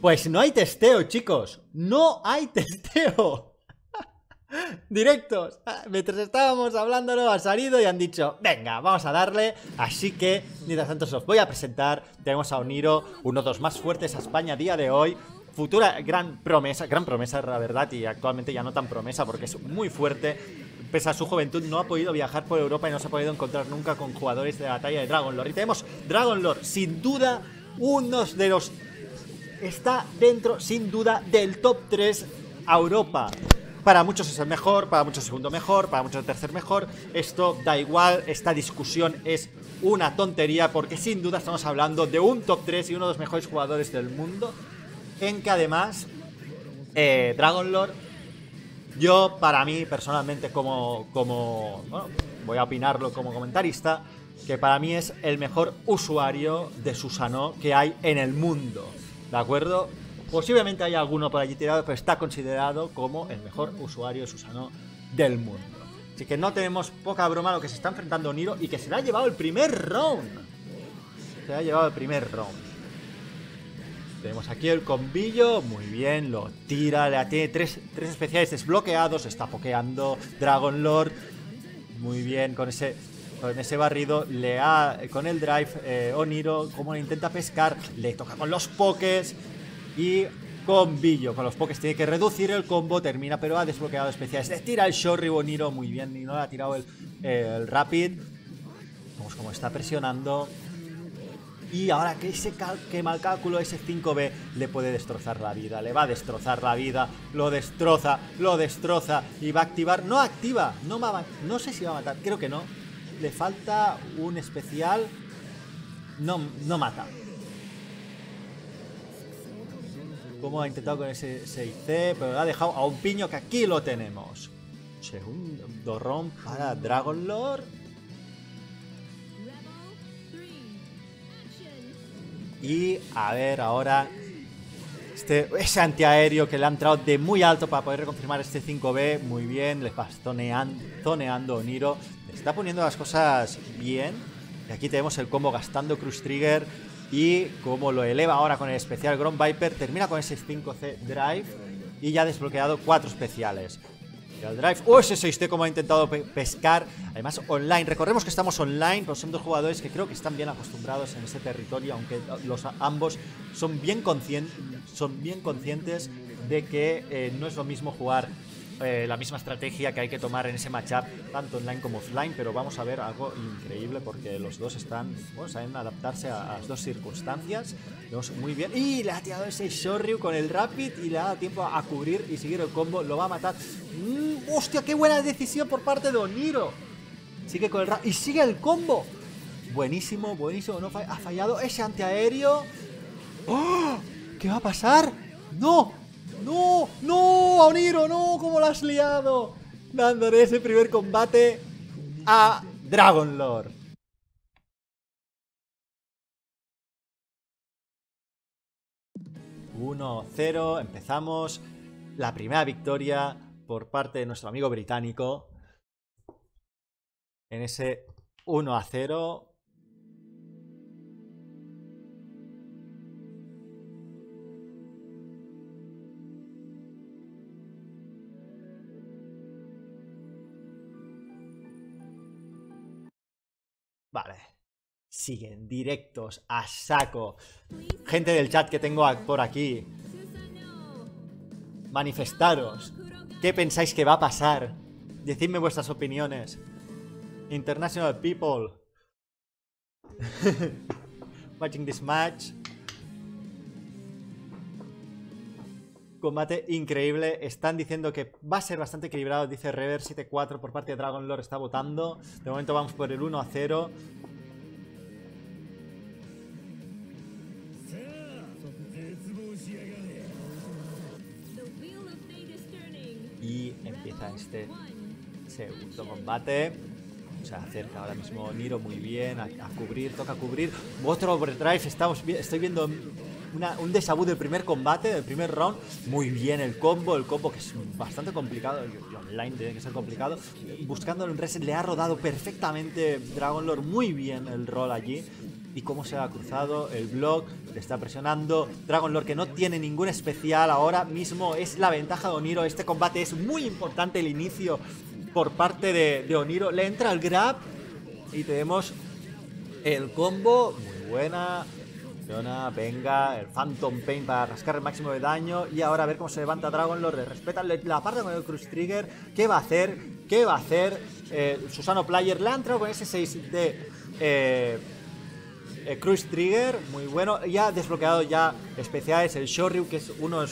Pues no hay testeo, chicos. No hay testeo. Directos. Mientras estábamos hablándolo, ha salido y han dicho, venga, vamos a darle. Así que, mientras tanto, os voy a presentar. Tenemos a Oniro, uno de los más fuertes a España día de hoy. Futura gran promesa, gran promesa, la verdad, y actualmente ya no tan promesa porque es muy fuerte. Pese a su juventud, no ha podido viajar por Europa y no se ha podido encontrar nunca con jugadores de la talla de Dragon Lord. Y tenemos Dragon Lord, sin duda, uno de los está dentro, sin duda, del top 3 a Europa. Para muchos es el mejor, para muchos segundo mejor, para muchos el tercer mejor. Esto da igual, esta discusión es una tontería porque sin duda estamos hablando de un top 3 y uno de los mejores jugadores del mundo. En que además, eh, Dragon Lord, yo para mí personalmente como, como bueno, voy a opinarlo como comentarista, que para mí es el mejor usuario de Susano que hay en el mundo. ¿De acuerdo? Posiblemente hay alguno por allí tirado, pero está considerado como el mejor usuario de Susano del mundo. Así que no tenemos poca broma lo que se está enfrentando Niro y que se le ha llevado el primer round. Se le ha llevado el primer round. Tenemos aquí el combillo, muy bien, lo tira, le tiene tres, tres especiales desbloqueados, está pokeando Dragon Lord, muy bien, con ese con ese barrido, le ha, con el drive, eh, Oniro, como le intenta pescar, le toca con los pokés y con Billo. Con los pokés tiene que reducir el combo, termina, pero ha desbloqueado especiales. Le tira el Shorry Oniro, muy bien, y no le ha tirado el, el Rapid. Vamos como está presionando. Y ahora que ese que mal cálculo, ese 5B, le puede destrozar la vida. Le va a destrozar la vida. Lo destroza, lo destroza. Y va a activar. No activa. No, va, no sé si va a matar. Creo que no le falta un especial. No, no mata. Como ha intentado con ese 6C, pero le ha dejado a un piño que aquí lo tenemos. Segundo ron para Dragon Lord. Y a ver ahora este, ese antiaéreo que le ha entrado de muy alto para poder reconfirmar este 5B. Muy bien, le va zoneando, zoneando Niro. Le está poniendo las cosas bien. Y aquí tenemos el combo gastando Cruise Trigger. Y como lo eleva ahora con el especial Ground Viper, termina con ese 5C Drive. Y ya ha desbloqueado cuatro especiales. El drive. ¡Oh, ese 6T como ha intentado pe pescar! Además, online. Recordemos que estamos online, pero son dos jugadores que creo que están bien acostumbrados en ese territorio, aunque los ambos son bien, son bien conscientes de que eh, no es lo mismo jugar eh, la misma estrategia que hay que tomar en ese matchup, tanto online como offline, pero vamos a ver algo increíble porque los dos están, saben adaptarse a, las dos circunstancias. Vemos muy bien. Y le ha tirado ese Shoryu con el Rapid y le ha dado tiempo a cubrir y seguir el combo. Lo va a matar. Mm, ¡Hostia, qué buena decisión por parte de Oniro! Sigue con el Rapid y sigue el combo. Buenísimo, buenísimo. No ha fallado ese antiaéreo. ¡Oh! ¿Qué va a pasar? ¡No! ¡No! ¡No! ¡Oniro! ¡No! ¿Cómo lo has liado? Dándole ese primer combate a Dragon Lord. Uno, cero, empezamos la primera victoria por parte de nuestro amigo británico en ese 1 a 0 Siguen directos a saco. Gente del chat que tengo por aquí. Manifestaros. ¿Qué pensáis que va a pasar? Decidme vuestras opiniones. International people. Watching this match. Combate increíble. Están diciendo que va a ser bastante equilibrado. Dice Rever 7-4 por parte de Dragon Lord. Está votando. De momento vamos por el 1 a 0. Y empieza este segundo combate. Se acerca ahora mismo Niro muy bien a, a cubrir, toca cubrir. Otro overdrive, estamos, estoy viendo un déjà del primer combate, del primer round. Muy bien el combo, el combo que es bastante complicado. online tiene que ser complicado. Buscando el reset, le ha rodado perfectamente Dragon Lord muy bien el rol allí y cómo se ha cruzado el blog, le está presionando. Dragon Lord que no tiene ningún especial ahora mismo, es la ventaja de Oniro. Este combate es muy importante, el inicio por parte de, Oniro. Le entra el grab y tenemos el combo, muy buena. Venga, el Phantom Pain para rascar el máximo de daño. Y ahora a ver cómo se levanta Dragon Lord. Respeta la parte con el Cruise Trigger. ¿Qué va a hacer? ¿Qué va a hacer? Eh, Susano Player le ha entrado con ese 6 de eh, eh, Cruise Trigger, muy bueno. Ya desbloqueado ya especiales, el Shoryu, que es uno de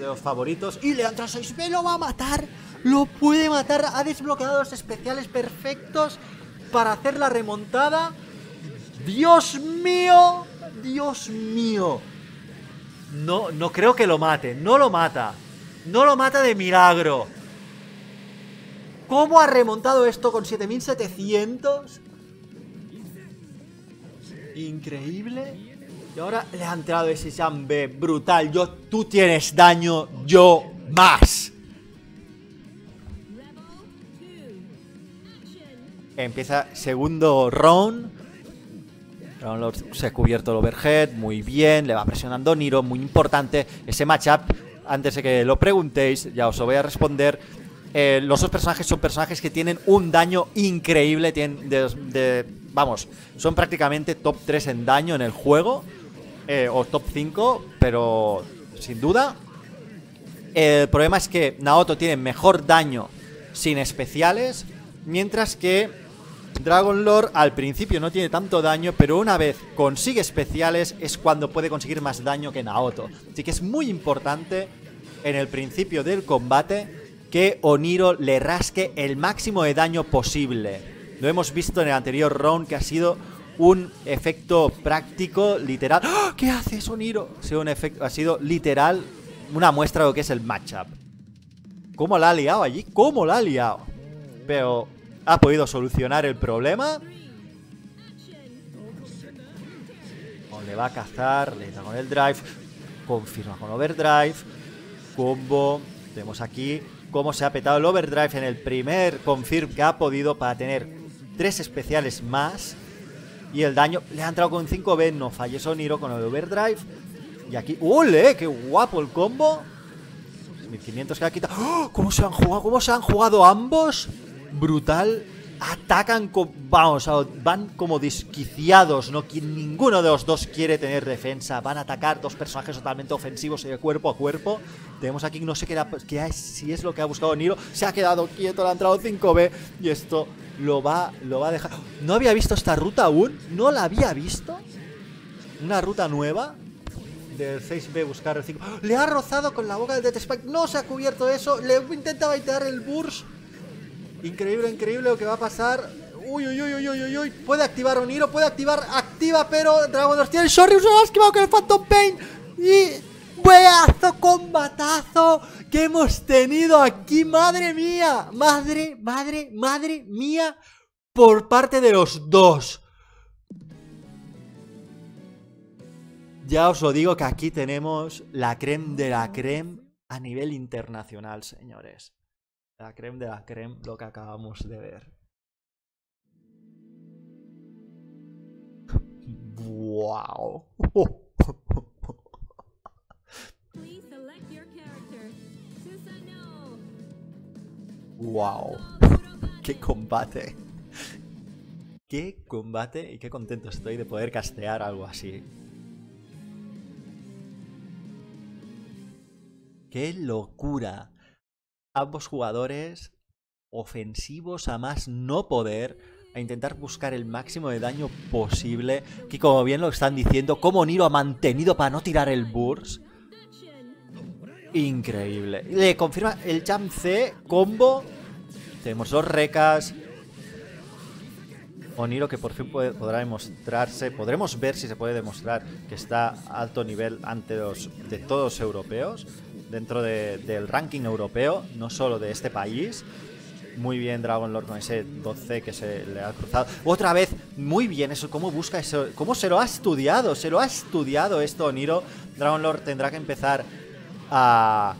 los, favoritos. Y le ha entrado 6B, lo va a matar. Lo puede matar. Ha desbloqueado los especiales perfectos para hacer la remontada. Dios mío, Dios mío. No, no creo que lo mate, no lo mata. No lo mata de milagro. ¿Cómo ha remontado esto con 7700? Increíble. Y ahora le ha entrado ese B brutal. Yo, tú tienes daño, yo más. Empieza segundo round. se ha cubierto el overhead, muy bien, le va presionando Niro, muy importante ese matchup. Antes de que lo preguntéis, ya os lo voy a responder. Eh, los dos personajes son personajes que tienen un daño increíble, tienen vamos, son prácticamente top 3 en daño en el juego, eh, o top 5, pero sin duda. El problema es que Naoto tiene mejor daño sin especiales, mientras que Dragon Lord al principio no tiene tanto daño, pero una vez consigue especiales es cuando puede conseguir más daño que Naoto. Así que es muy importante en el principio del combate que Oniro le rasque el máximo de daño posible. Lo hemos visto en el anterior round que ha sido un efecto práctico, literal. ¡Ah! ¿Qué haces, Oniro? Ha sido, un efecto, ha sido literal una muestra de lo que es el matchup. ¿Cómo la ha liado allí? ¿Cómo la ha liado? Pero ha podido solucionar el problema. Le va a cazar, le da con el drive, confirma con overdrive, combo. Tenemos aquí cómo se ha petado el overdrive en el primer confirm que ha podido para tener tres especiales más. Y el daño le ha entrado con 5B, no falló Niro con el overdrive. Y aquí, ¡ole! ¡Qué guapo el combo! 1500 que ha quitado. ¡Oh! ¿Cómo se han jugado? ¿Cómo se han jugado ambos? brutal. Atacan, vamos, van como desquiciados, ¿no? Ninguno de los dos quiere tener defensa. Van a atacar dos personajes totalmente ofensivos de cuerpo a cuerpo. Tenemos aquí, no sé qué, era, qué si es lo que ha buscado Niro. Se ha quedado quieto, le ha entrado 5B y esto lo va, lo va a dejar. No había visto esta ruta aún, no la había visto. Una ruta nueva del 6B buscar el 5. Le ha rozado con la boca del Death Spike. No se ha cubierto eso. Le intenta baitear el burst. Increíble, increíble lo que va a pasar. Uy, uy, uy, uy, uy, uy. Puede activar Oniro, puede activar. Activa, pero Dragon tiene el Shoryu se lo ha esquivado con el Phantom Pain. Y. ¡Pedazo combatazo que hemos tenido aquí! ¡Madre mía! ¡Madre, madre, madre mía! Por parte de los dos. Ya os lo digo que aquí tenemos la creme de la creme a nivel internacional, señores la creme de la creme lo que acabamos de ver. ¡Wow! ¡Wow! ¡Qué combate! ¡Qué combate! Y qué contento estoy de poder castear algo así. ¡Qué locura! Ambos jugadores ofensivos a más no poder, a intentar buscar el máximo de daño posible, que como bien lo están diciendo, como Niro ha mantenido para no tirar el burst. Increíble. Le confirma el jump C, combo. Tenemos dos recas. Oniro que por fin podrá demostrarse, podremos ver si se puede demostrar que está a alto nivel ante los de todos los europeos dentro del ranking europeo, no solo de este país. Muy bien Dragon Lord con ese 12 que se le ha cruzado. Otra vez, muy bien eso, cómo busca eso, cómo se lo ha estudiado, se lo ha estudiado esto Niro. Dragon Lord tendrá que empezar a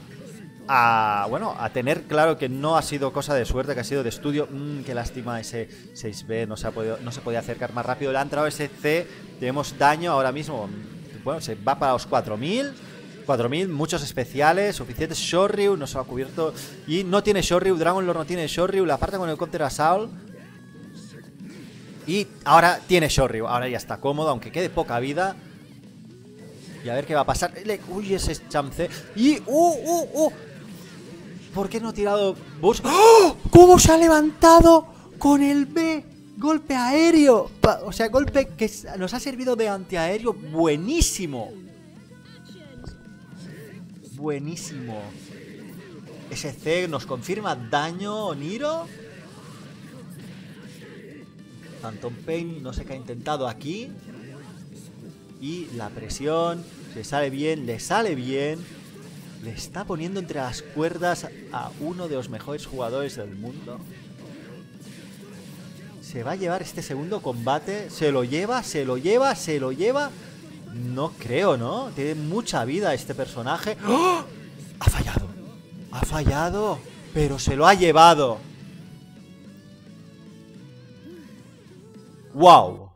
a, bueno, a tener claro que no ha sido cosa de suerte, que ha sido de estudio. Mmm, qué lástima ese 6B, no se, ha podido, no se podía acercar más rápido. Le ha entrado ese C, tenemos daño ahora mismo. Bueno, se va para los 4000. 4000, muchos especiales, suficientes. Shoryu no se lo ha cubierto. Y no tiene Shoryu, Dragon Lord no tiene Shoryu. La aparta con el Counter Assault. Y ahora tiene Shoryu. Ahora ya está cómodo, aunque quede poca vida. Y a ver qué va a pasar. Uy, ese chance. Y. ¡Uh, uh, uh! ¿Por qué no ha tirado Bush? ¡Oh! ¿Cómo se ha levantado con el B? Golpe aéreo. O sea, golpe que nos ha servido de antiaéreo. Buenísimo. Buenísimo. Ese C nos confirma daño, Niro. Phantom Pain no sé qué ha intentado aquí. Y la presión. Se sale bien, le sale bien le está poniendo entre las cuerdas a uno de los mejores jugadores del mundo. Se va a llevar este segundo combate. Se lo lleva, se lo lleva, se lo lleva. No creo, ¿no? Tiene mucha vida este personaje. ¡Oh! Ha fallado. Ha fallado. Pero se lo ha llevado. ¡Wow!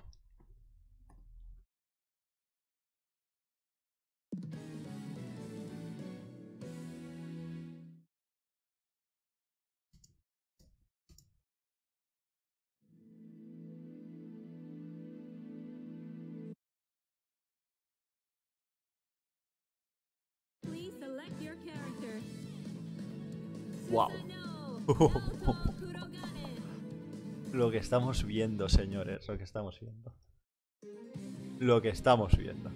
Estamos viendo, señores, lo que estamos viendo. Lo que estamos viendo.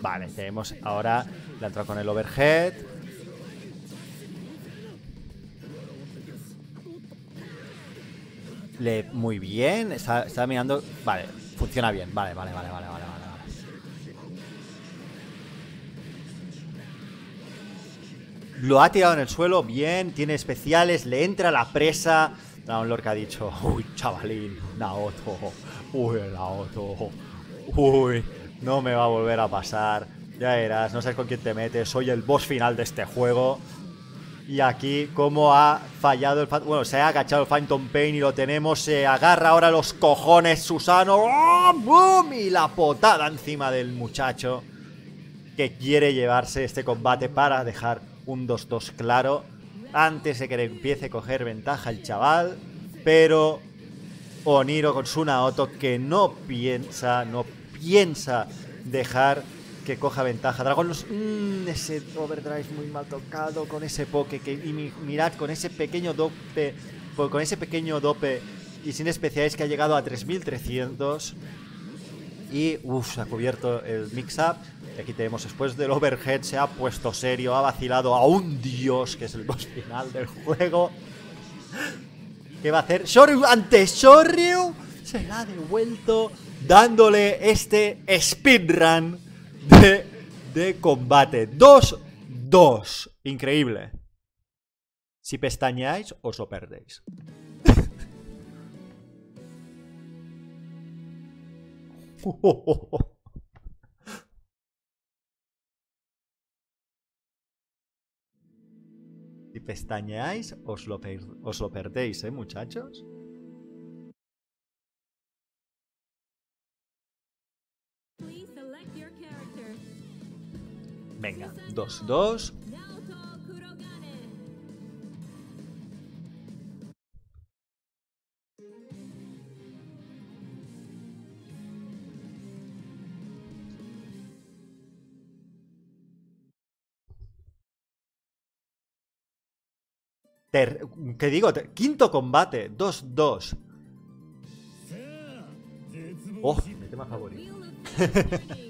Vale, tenemos ahora la entrada con el overhead. Le, muy bien, está, mirando. Vale, funciona bien. Vale, vale, vale, vale, vale, vale. Lo ha tirado en el suelo, bien, tiene especiales, le entra la presa. Dragon Lord que ha dicho, uy, chavalín, Naoto, uy, Naoto, uy, no me va a volver a pasar. Ya eras, no sé con quién te metes. Soy el boss final de este juego. Y aquí, como ha fallado el... Bueno, se ha agachado el Phantom Pain y lo tenemos. Se agarra ahora los cojones Susano. ¡Oh, ¡Boom! Y la potada encima del muchacho. Que quiere llevarse este combate para dejar un 2-2 claro. Antes de que le empiece a coger ventaja el chaval. Pero Oniro con su Naoto que no piensa, no piensa dejar que coja ventaja. Dragon los... Mmm, ese overdrive muy mal tocado con ese poke. Que, y mirad, con ese pequeño dope. Con ese pequeño dope y sin especiales que ha llegado a 3300. Y uff, se ha cubierto el mix-up. Y aquí tenemos, después del overhead, se ha puesto serio, ha vacilado a un dios, que es el boss final del juego. ¿Qué va a hacer? Shoryu ante Shoryu. Se la ha devuelto dándole este speedrun de, combate. 2-2. Increíble. Si pestañeáis, os lo perdéis. Si pestañeáis, os lo, os lo perdéis, ¿eh, muchachos? Venga, 2-2. ¿Qué digo? Quinto combate, 2-2. Oh, mi tema favorito.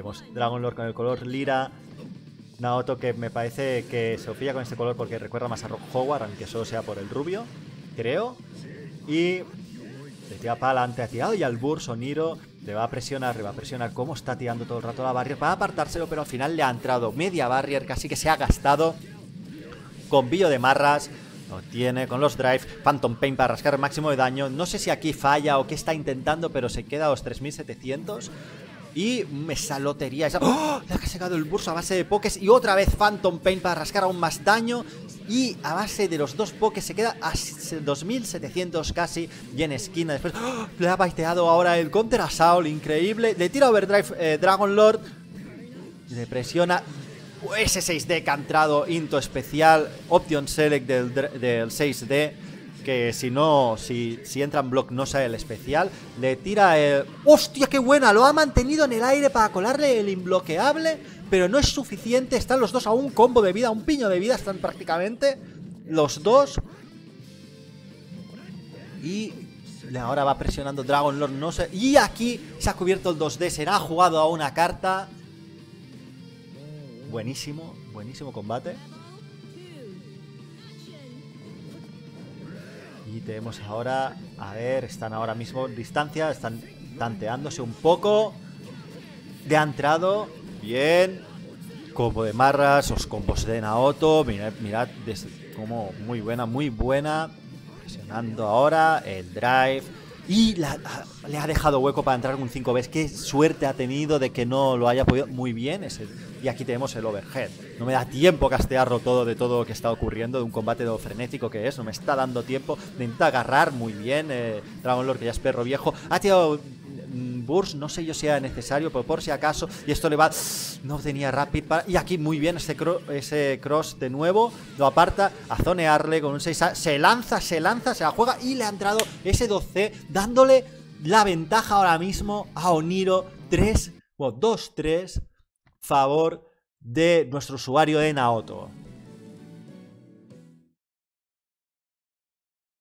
Vemos Dragon Lord con el color lira. Naoto que me parece que se opilla con este color porque recuerda más a Rock Howard, aunque solo sea por el rubio, creo. Y le tira para adelante, ha tirado y al Burso Niro le va a presionar, le va a presionar como está tirando todo el rato la barrier para apartárselo, pero al final le ha entrado media barrier, casi que se ha gastado con Billo de Marras. Lo tiene con los drive. Phantom Pain para rascar el máximo de daño. No sé si aquí falla o qué está intentando, pero se queda a los 3700. Y esa lotería, esa... ¡Oh! Le ha sacado el burso a base de pokés. Y otra vez Phantom Pain para rascar aún más daño. Y a base de los dos pokés se queda a 2700 casi. Y en esquina después... ¡Oh! Le ha baiteado ahora el counter a Saul. Increíble. Le tira Overdrive eh, Dragon Lord. Le presiona. Ese 6D que ha entrado. Into especial. Option Select del, del 6D que si no, si, si entra en block no sale el especial. Le tira el... ¡Hostia, qué buena! Lo ha mantenido en el aire para colarle el imbloqueable, pero no es suficiente. Están los dos a un combo de vida, un piño de vida están prácticamente los dos. Y ahora va presionando Dragon Lord, no sé... Y aquí se ha cubierto el 2D, será jugado a una carta. Buenísimo, buenísimo combate. Tenemos ahora, a ver, están ahora mismo en distancia, están tanteándose un poco. De ha entrado, bien. Combo de marras, los combos de Naoto. Mirad, mirad como muy buena, muy buena. Presionando ahora el drive. Y le ha dejado hueco para entrar con un 5 b Qué suerte ha tenido de que no lo haya podido. Muy bien. Ese, y aquí tenemos el overhead. No me da tiempo castearlo todo de todo lo que está ocurriendo, de un combate de frenético que es. No me está dando tiempo. Intenta agarrar muy bien eh, Dragon Lord, que ya es perro viejo. Ha tirado mm, Burst, no sé yo si era necesario, pero por si acaso. Y esto le va. No tenía Rapid Y aquí muy bien ese, cross de nuevo. Lo aparta a zonearle con un 6A. Se lanza, se lanza, se la juega y le ha entrado ese 12, dándole la ventaja ahora mismo a Oniro 3, o 2-3, favor de nuestro usuario de Naoto.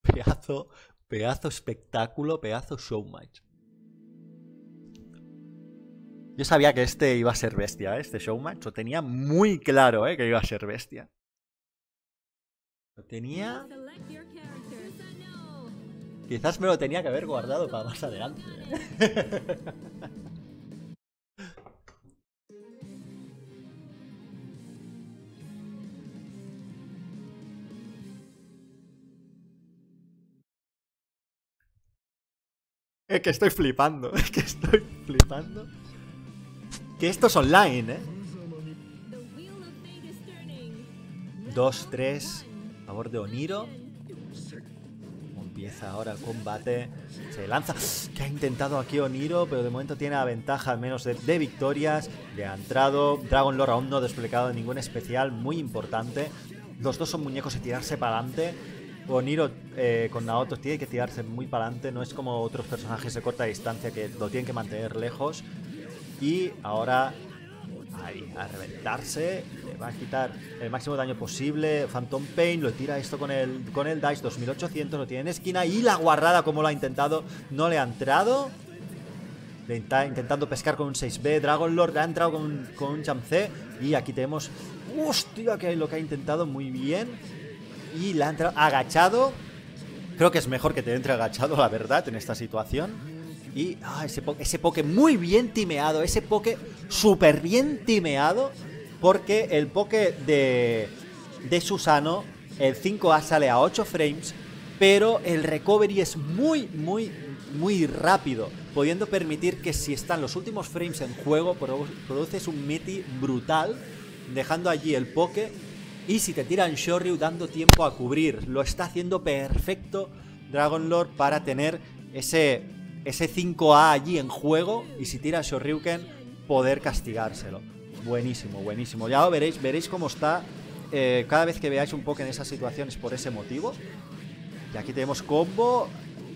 Pedazo, pedazo espectáculo, pedazo showmatch. Yo sabía que este iba a ser bestia, ¿eh? este showmatch. Lo tenía muy claro ¿eh? que iba a ser bestia. Lo tenía... Quizás me lo tenía que haber guardado para más adelante. ¿eh? Es que estoy flipando, es que estoy flipando. Que esto es online, ¿eh? 2-3 a favor de Oniro. Empieza ahora el combate. Se lanza. Que ha intentado aquí Oniro, pero de momento tiene la ventaja al menos de, victorias. Le ha entrado. Dragon Lord aún no desplegado ningún especial muy importante. Los dos son muñecos y tirarse para adelante. Oniro eh, con Naoto tiene que tirarse muy para adelante. No es como otros personajes de corta distancia que lo tienen que mantener lejos. Y ahora, ahí, a reventarse. Le va a quitar el máximo daño posible. Phantom Pain lo tira esto con el, con el Dice 2800. Lo tiene en esquina. Y la guardada, como lo ha intentado, no le ha entrado. Está intentando pescar con un 6B. Dragon Lord ha entrado con, con un Champ C. Y aquí tenemos. ¡Hostia! Que lo que ha intentado muy bien. Y la ha entrado agachado. Creo que es mejor que te entre agachado, la verdad, en esta situación. Y ah, ese, poke, ese poke muy bien timeado, ese poke súper bien timeado, porque el poke de, de Susano, el 5A sale a 8 frames, pero el recovery es muy, muy, muy rápido, pudiendo permitir que si están los últimos frames en juego, produces un miti brutal, dejando allí el poke. Y si te tiran Shoryu dando tiempo a cubrir, lo está haciendo perfecto Dragon Lord para tener ese ese 5A allí en juego y si tira Shoryuken poder castigárselo. Buenísimo, buenísimo. Ya lo veréis, veréis cómo está eh, cada vez que veáis un poco en esas situaciones por ese motivo. Y aquí tenemos combo,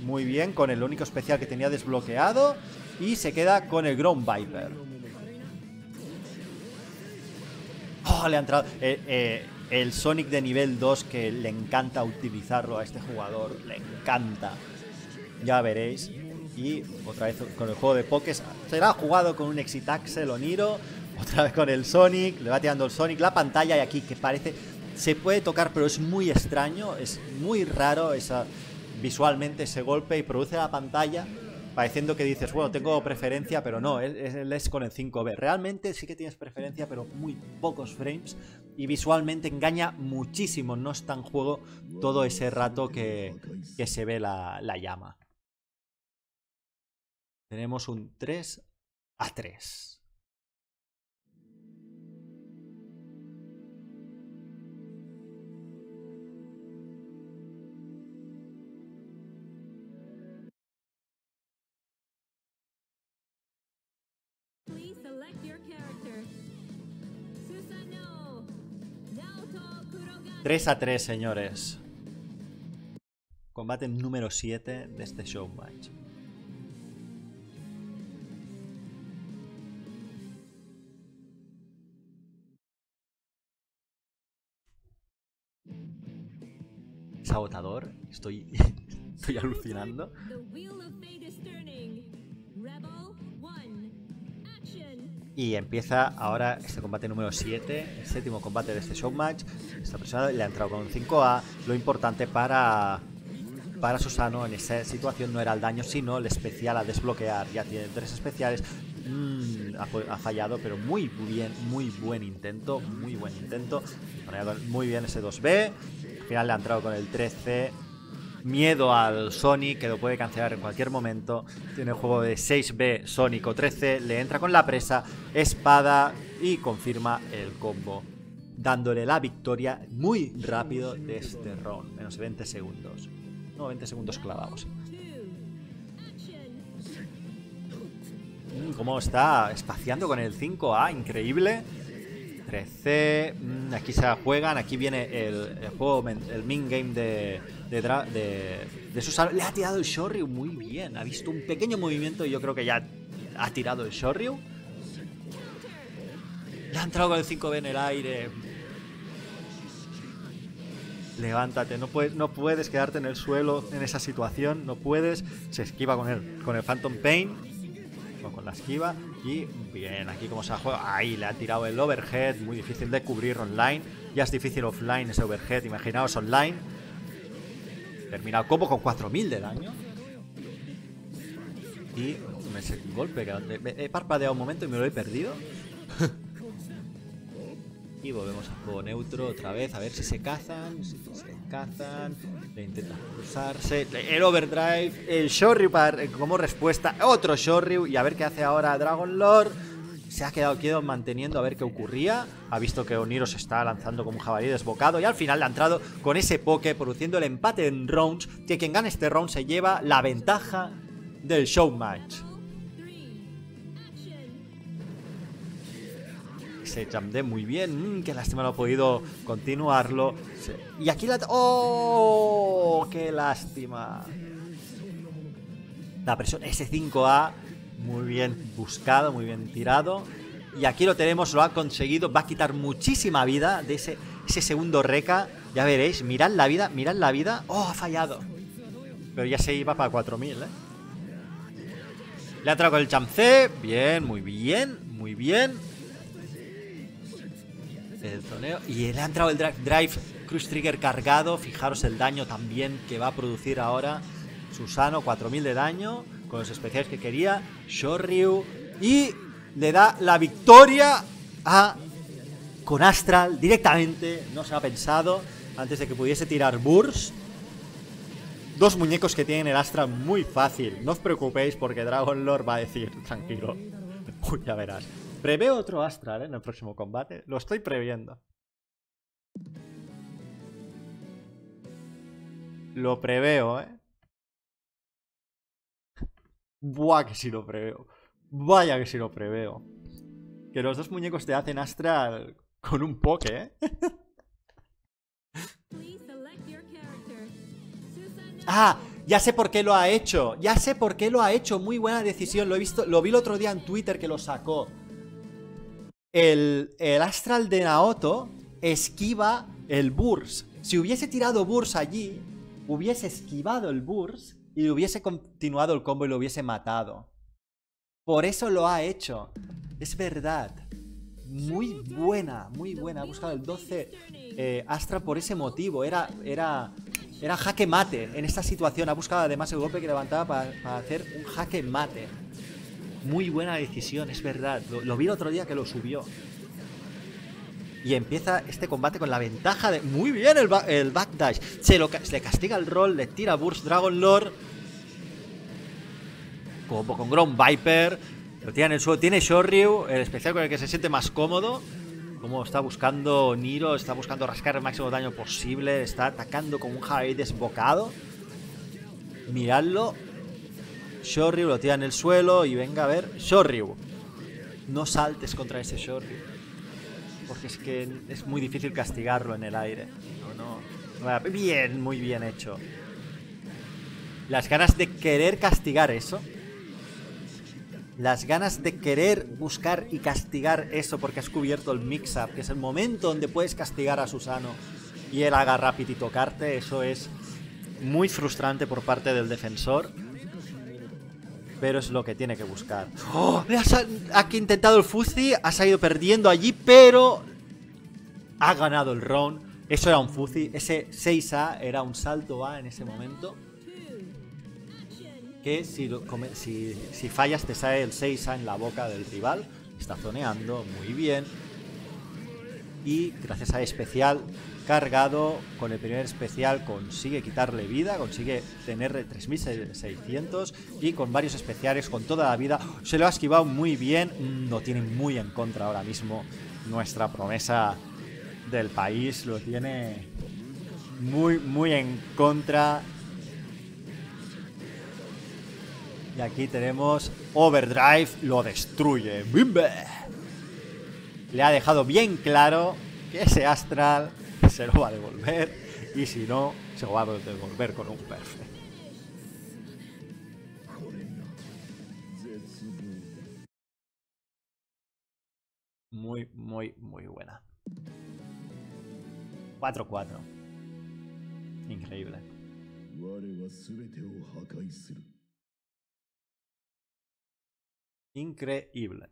muy bien, con el único especial que tenía desbloqueado y se queda con el Ground Viper. Oh, le ha entrado eh, eh, el Sonic de nivel 2 que le encanta utilizarlo a este jugador, le encanta. Ya veréis. Y otra vez con el juego de Pokés. Será jugado con un Exitaxel o Niro. Otra vez con el Sonic, le va tirando el Sonic, la pantalla y aquí que parece... Se puede tocar, pero es muy extraño, es muy raro esa, visualmente ese golpe y produce la pantalla pareciendo que dices, bueno, tengo preferencia, pero no, él, es con el 5B. Realmente sí que tienes preferencia, pero muy pocos frames y visualmente engaña muchísimo. No está en juego todo ese rato que, se ve la, la llama. Tenemos un 3 a 3. 3 a 3, señores. Combate número 7 de este show match. Es agotador, estoy, estoy alucinando. Y empieza ahora este combate número 7, el séptimo combate de este showmatch. Esta persona le ha entrado con un 5A. Lo importante para, para Susano en esa situación no era el daño, sino el especial a desbloquear. Ya tiene tres especiales. Mm, ha, fallado, pero muy bien, muy buen intento. Muy buen intento. Muy bien ese 2B. Al final le ha entrado con el 13 miedo al Sonic, que lo puede cancelar en cualquier momento. Tiene el juego de 6B Sonic o 13, le entra con la presa, espada y confirma el combo, dándole la victoria muy rápido de este round, menos 20 segundos. No, 20 segundos clavados. Mm, ¿Cómo está espaciando con el 5A? Increíble. 13. Mm, aquí se juegan. Aquí viene el, juego, el min game de, de, de, de Le ha tirado el Shoryu muy bien. Ha visto un pequeño movimiento y yo creo que ya ha tirado el Shoryu. Le ha entrado con el 5B en el aire. Levántate, no puedes, no puedes quedarte en el suelo en esa situación, no puedes. Se esquiva con el, con el Phantom Pain con la esquiva. Y bien, aquí como se juega. Ahí le ha tirado el overhead. Muy difícil de cubrir online. Ya es difícil offline ese overhead. Imaginaos online. Termina el combo con 4000 de daño. Y me golpe. He parpadeado un momento y me lo he perdido. Y volvemos a juego neutro otra vez, a ver si se cazan, si se cazan, le intentan cruzarse, el overdrive, el Shoryu como respuesta, otro Shoryu y a ver qué hace ahora Dragon Lord. Se ha quedado quieto manteniendo a ver qué ocurría. Ha visto que Oniro se está lanzando como un jabalí desbocado. Y al final le ha entrado con ese poke, produciendo el empate en rounds. Que quien gane este round se lleva la ventaja del show match. se jamde muy bien. Mm, qué lástima no ha podido continuarlo. Y aquí la... ¡Oh! ¡Qué lástima! La presión S5A. Muy bien buscado, muy bien tirado. Y aquí lo tenemos, lo ha conseguido. Va a quitar muchísima vida de ese, segundo reca. Ya veréis, mirad la vida, mirad la vida. ¡Oh, ha fallado! Pero ya se iba para 4000, ¿eh? Le ha con el jump C. Bien, muy bien, muy bien el Y le ha entrado el drive, drive Cruise Trigger cargado. Fijaros el daño también que va a producir ahora Susano. 4000 de daño. Con los especiales que quería. Shoryu. Y le da la victoria a con Astral directamente. No se ha pensado. Antes de que pudiese tirar Burst. Dos muñecos que tienen el Astral muy fácil. No os preocupéis porque Dragon Lord va a decir, tranquilo. Uy, ya verás. Preveo otro Astral ¿eh? en el próximo combate. Lo estoy previendo. Lo preveo, ¿eh? Buah, que si lo preveo. Vaya que si lo preveo. Que los dos muñecos te hacen Astral con un poke, ¿eh? ah, ya sé por qué lo ha hecho. Ya sé por qué lo ha hecho. Muy buena decisión. Lo he visto, lo vi el otro día en Twitter que lo sacó el, astral de Naoto esquiva el Burs. Si hubiese tirado Burs allí, hubiese esquivado el Burs y hubiese continuado el combo y lo hubiese matado. Por eso lo ha hecho. Es verdad. muy buena, muy buena. Ha buscado el 12 eh, Astra por ese motivo. Era, era, era jaque mate en esta situación. Ha buscado además el golpe que levantaba para, hacer un jaque mate. Muy buena decisión, es verdad. Lo, vi el otro día que lo subió. Y empieza este combate con la ventaja de... Muy bien el, el backdash. Se, lo, se le castiga el roll, le tira Burst Dragon Lord. Como con Ground Viper. Lo tiene en el suelo. Tiene Shoryu, el especial con el que se siente más cómodo. Como está buscando Niro, está buscando rascar el máximo daño posible. Está atacando con un Javi desbocado. Miradlo. Shoryu lo tira en el suelo y venga a ver. Shoryu. No saltes contra ese Shoryu. Porque es que es muy difícil castigarlo en el aire. No, no. Bien, muy bien hecho. Las ganas de querer castigar eso las ganas de querer buscar y castigar eso porque has cubierto el mix-up, que es el momento donde puedes castigar a Susano y él haga rápido y tocarte, eso es muy frustrante por parte del defensor. Pero es lo que tiene que buscar. ¡Oh! Ha intentado el Fuzzy, ha salido perdiendo allí, pero ha ganado el round. Eso era un Fuzzy, ese 6A era un salto A en ese momento que si, si, fallas te sale el 6 en la boca del rival. Está zoneando muy bien. Y gracias a especial cargado, con el primer especial consigue quitarle vida, consigue tener 3600 y con varios especiales, con toda la vida, se lo ha esquivado muy bien, lo tiene muy en contra ahora mismo nuestra promesa del país, lo tiene muy, muy en contra Y aquí tenemos Overdrive, lo destruye. ¡Bimbe! Le ha dejado bien claro que ese Astral se lo va a devolver. Y si no, se lo va a devolver con un perfect. Muy, muy, muy buena. 4-4. Increíble. Increíble.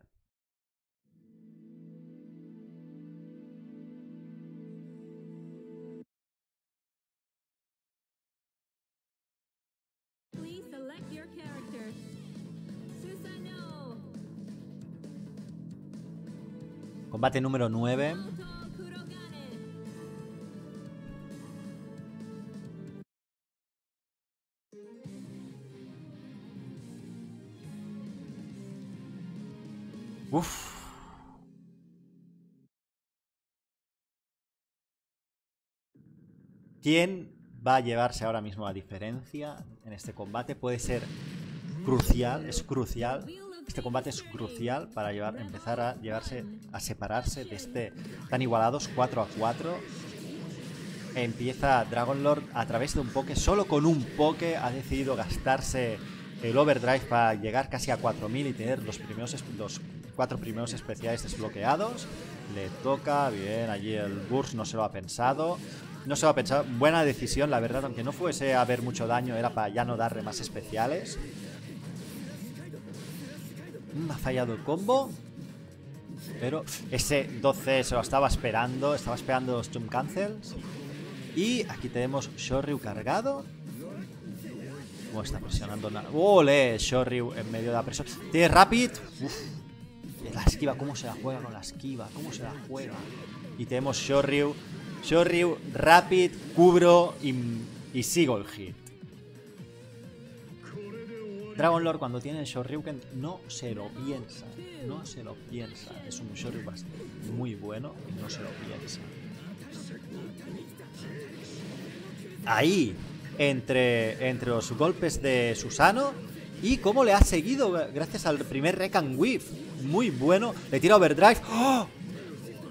Combate número 9. Uf. ¿Quién va a llevarse ahora mismo la diferencia en este combate? Puede ser crucial, es crucial. Este combate es crucial para llevar, empezar a llevarse, a separarse de este tan igualados 4 a 4. Empieza Dragon Lord a través de un poke, solo con un poke ha decidido gastarse el overdrive para llegar casi a 4000 y tener los primeros los cuatro primeros especiales desbloqueados. Le toca, bien, allí el burst no se lo ha pensado. No se lo ha pensado. Buena decisión, la verdad, aunque no fuese a haber mucho daño, era para ya no darle más especiales. Mm, ha fallado el combo. Pero ese 12 se lo estaba esperando. Estaba esperando los jump cancels. Y aquí tenemos Shoryu cargado. ¿Cómo está presionando? ¡Ole! Shoryu en medio de la presión. Tiene Rapid. La esquiva, ¿cómo se la juega con la esquiva? ¿Cómo se la juega? Y tenemos Shoryu. Shoryu, Rapid, Cubro y, y sigo el hit. Dragon Lord cuando tiene el Shoryuken no se lo piensa. No se lo piensa. Es un Shoryu muy bueno y no se lo piensa. Ahí, entre, entre los golpes de Susano y cómo le ha seguido gracias al primer Rekan Whiff muy bueno. Le tira overdrive. ¡Oh!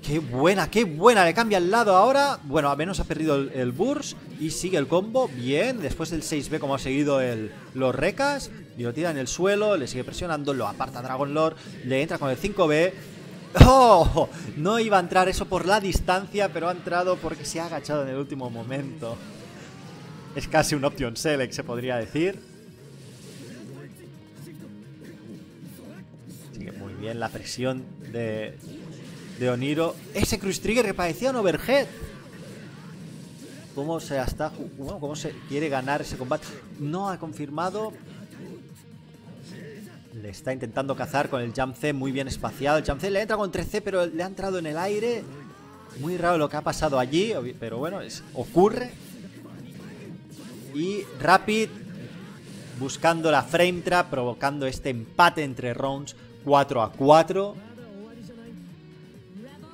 ¡Qué buena, qué buena! Le cambia al lado ahora. Bueno, a menos ha perdido el, burst y sigue el combo. Bien, después del 6B como ha seguido el, los recas. Y lo tira en el suelo, le sigue presionando, lo aparta Dragon Lord, le entra con el 5B. ¡Oh! No iba a entrar eso por la distancia, pero ha entrado porque se ha agachado en el último momento. Es casi un option select, se podría decir. bien la presión de, de Oniro. Ese Cruise Trigger que parecía un overhead. ¿Cómo se está cómo se quiere ganar ese combate? No ha confirmado. Le está intentando cazar con el Jump C muy bien espaciado. El Jump C le entra con 3C, pero le ha entrado en el aire. Muy raro lo que ha pasado allí, pero bueno, es, ocurre. Y Rapid buscando la frame trap, provocando este empate entre rounds 4 a 4.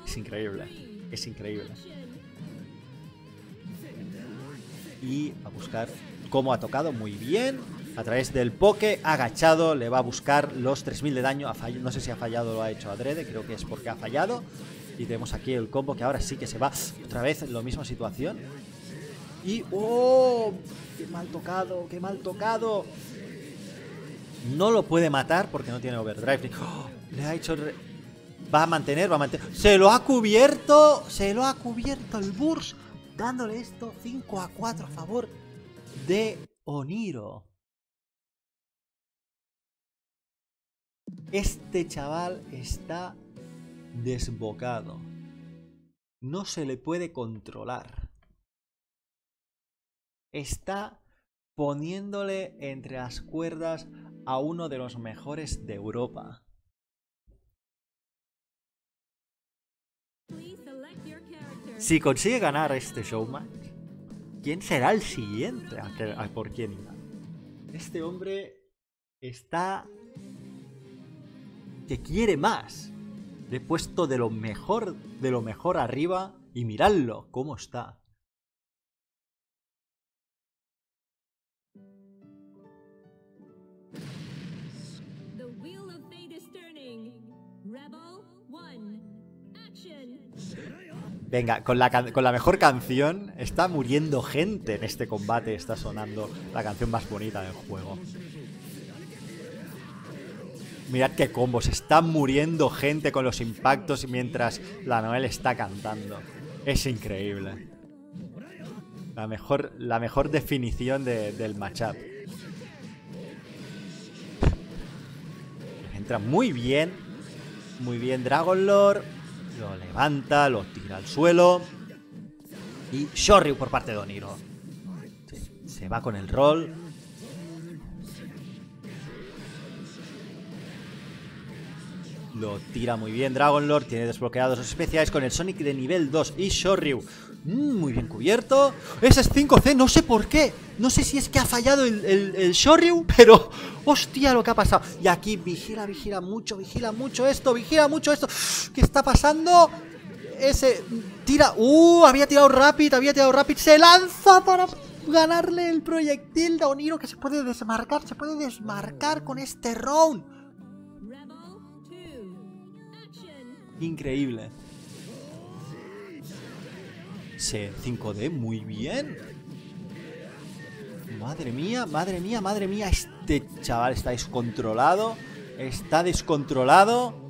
Es increíble, es increíble. Y a buscar cómo ha tocado muy bien. A través del poke, agachado, le va a buscar los 3000 de daño. no sé si ha fallado lo ha hecho adrede, creo que es porque ha fallado. Y tenemos aquí el combo que ahora sí que se va otra vez en la misma situación. Y... ¡Oh! ¡Qué mal tocado! ¡Qué mal tocado! No lo puede matar porque no tiene overdrive. ¡Oh! Le ha hecho... Va a mantener, va a mantener... ¡Se lo ha cubierto! ¡Se lo ha cubierto el Burst! Dándole esto 5 a 4 a favor de Oniro. Este chaval está desbocado. No se le puede controlar. Está poniéndole entre las cuerdas a uno de los mejores de Europa. Si consigue ganar este showmatch, ¿quién será el siguiente a, por quién irá? Este hombre está que quiere más. Le he puesto de lo mejor, de lo mejor arriba y miradlo cómo está. Venga, con la, con la mejor canción está muriendo gente en este combate. Está sonando la canción más bonita del juego. Mirad qué combos. Está muriendo gente con los impactos mientras la Noel está cantando. Es increíble. La mejor, la mejor definición del matchup. Entra muy bien. Muy bien Dragon Lord. Lo levanta, lo tira al suelo. Y Shoryu por parte de Oniro. se va con el rol. Lo tira muy bien Dragon Lord, tiene desbloqueados los especiales con el Sonic de nivel 2 y Shoryu. Mm, muy bien cubierto. Ese es 5C, no sé por qué. No sé si es que ha fallado el, el, Shoryu, pero hostia lo que ha pasado. Y aquí vigila, vigila mucho, vigila mucho esto, vigila mucho esto. ¿Qué está pasando? Ese tira... Uh, había tirado Rapid, había tirado Rapid. Se lanza para ganarle el proyectil de Oniro que se puede desmarcar, se puede desmarcar con este round. Increíble. C 5D, muy bien. Madre mía, madre mía, madre mía. Este chaval está descontrolado. Está descontrolado.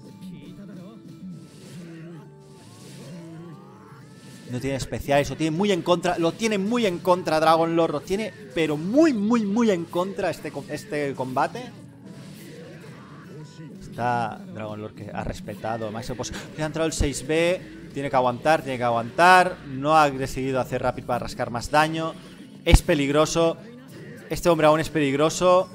No tiene especiales, lo tiene muy en contra. Lo tiene muy en contra Dragon Lord. Lo tiene, pero muy, muy, muy en contra este, este combate. Dragon Lord que ha respetado. Max pues, ha entrado el 6B. Tiene que aguantar, tiene que aguantar. No ha decidido hacer rápido para rascar más daño. Es peligroso. Este hombre aún es peligroso.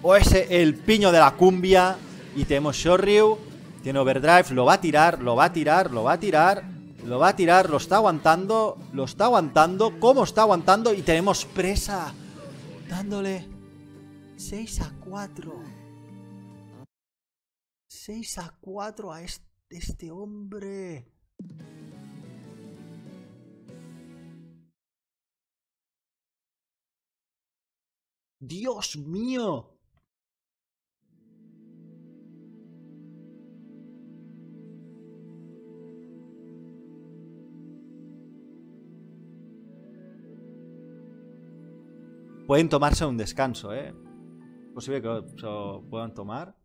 O ese el piño de la cumbia. Y tenemos Shoryu. Tiene overdrive. Lo va a tirar, lo va a tirar, lo va a tirar. Lo va a tirar, lo está aguantando. Lo está aguantando. ¿Cómo está aguantando? Y tenemos presa. Dándole 6 a 4. 6 a 4 a este, este hombre. Dios mío. Pueden tomarse un descanso, ¿eh? Posible que lo puedan tomar.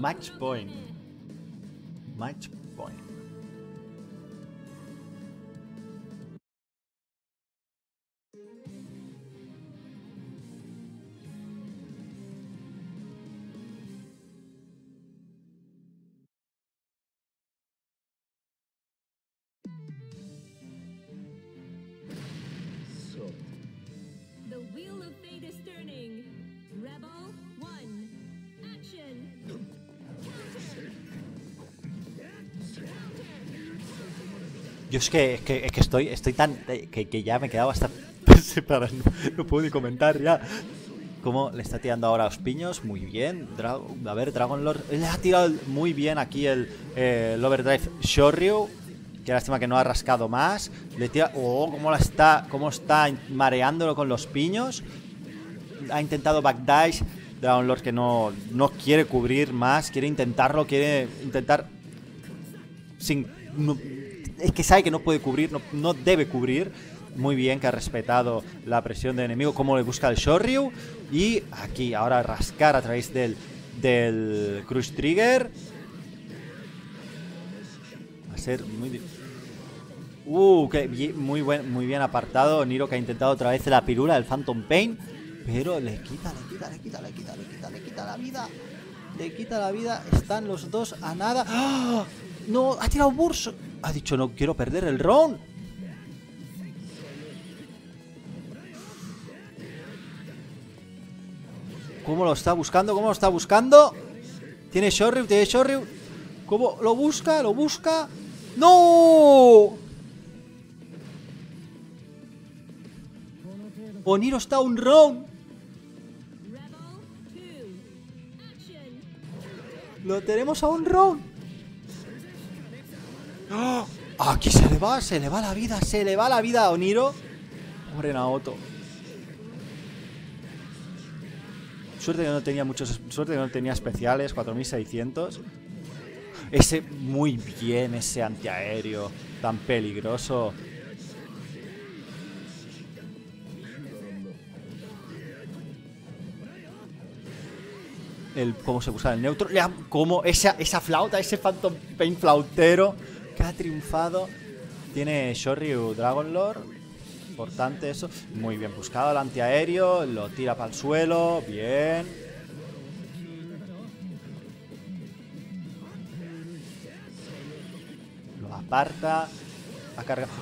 Match point. Match point. Es que, es que, es que estoy, tan. Que, ya me he quedado hasta. separado. No, no puedo ni comentar ya. Cómo le está tirando ahora a los piños. Muy bien. A ver, Dragon Lord. Le ha tirado muy bien aquí el, eh, el Overdrive Shoryu. Qué lástima que no ha rascado más. Le tira. Oh, cómo la está. Cómo está mareándolo con los piños. Ha intentado backdash. Dragon Lord que no, quiere cubrir más. Quiere intentarlo. Quiere intentar. Sin. Es que sabe que no puede cubrir. No, no debe cubrir. Muy bien que ha respetado la presión del enemigo. Cómo le busca el Shoryu. Y aquí ahora rascar a través del. Del Crush Trigger. Va a ser muy di- Uh, bi- muy, buen, muy bien apartado. Niro que ha intentado otra vez la pirula del Phantom Pain. Pero le quita, le quita, le quita, le quita, le quita, le quita la vida. Le quita la vida. Están los dos a nada. ¡Ah! No, ha tirado Burso. Ha dicho, no quiero perder el round. ¿Cómo lo está buscando? ¿Cómo lo está buscando? Tiene Shoryu, tiene Shoryu. ¿Cómo lo busca? ¿Lo busca? ¡No! Oniro está un round. Lo tenemos a un round. ¡Ah! Aquí se le va, se le va la vida, se le va la vida a Oniro. Pobre Naoto. Suerte que no tenía muchos, suerte que no tenía especiales, 4600. Ese muy bien ese antiaéreo tan peligroso. El cómo se usa el neutro, cómo esa esa flauta, ese Phantom Pain flautero ha triunfado. Tiene Shoryu Dragon Lord. Importante eso. Muy bien buscado el antiaéreo. Lo tira para el suelo. Bien. Lo aparta. Ha cargado.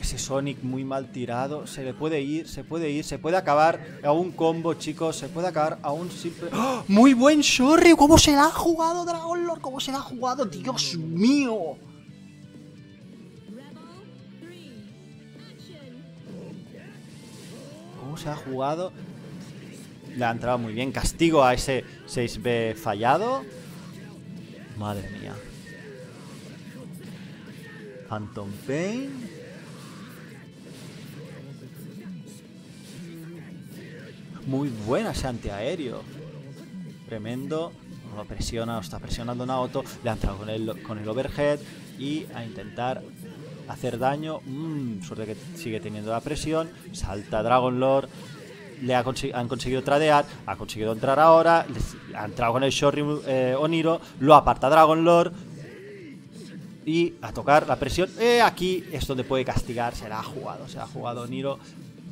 Ese Sonic muy mal tirado. Se le puede ir, se puede ir, se puede acabar a un combo, chicos. Se puede acabar a un simple. ¡Ah! ¡Muy buen Shoryu! ¿Cómo se la ha jugado Dragon Lord? ¿Cómo se la ha jugado? ¡Dios mío! ¿Cómo se ha jugado? Le ha entrado muy bien. Castigo a ese 6B fallado. Madre mía. Phantom Pain. Muy buena ese antiaéreo. Tremendo. Lo presiona, lo está presionando Naoto. Le ha entrado con el, con el overhead. Y a intentar hacer daño. Mm, suerte que sigue teniendo la presión. Salta Dragon Lord. Le ha han conseguido tradear. Ha conseguido entrar ahora. ha entrado con el Shoryu eh, Oniro. Lo aparta Dragon Lord. Y a tocar la presión. Eh, aquí es donde puede castigar. Se la ha jugado. Se la ha jugado Niro.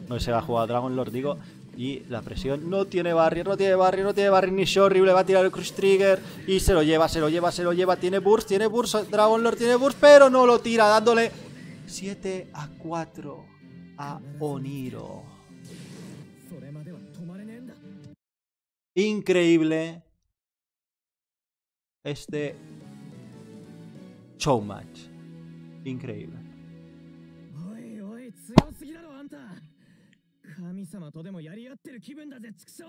No se la ha jugado Dragon Lord, digo. Y la presión no tiene barrier, no tiene barrier, no tiene barrier ni Shoryu. Le va a tirar el Crush Trigger y se lo lleva, se lo lleva, se lo lleva. Tiene burst, tiene burst. Dragon Lord tiene burst, pero no lo tira, dándole 7 a 4 a Oniro. Increíble este showmatch. Increíble. 様とでもやり合ってる気分だぜ畜生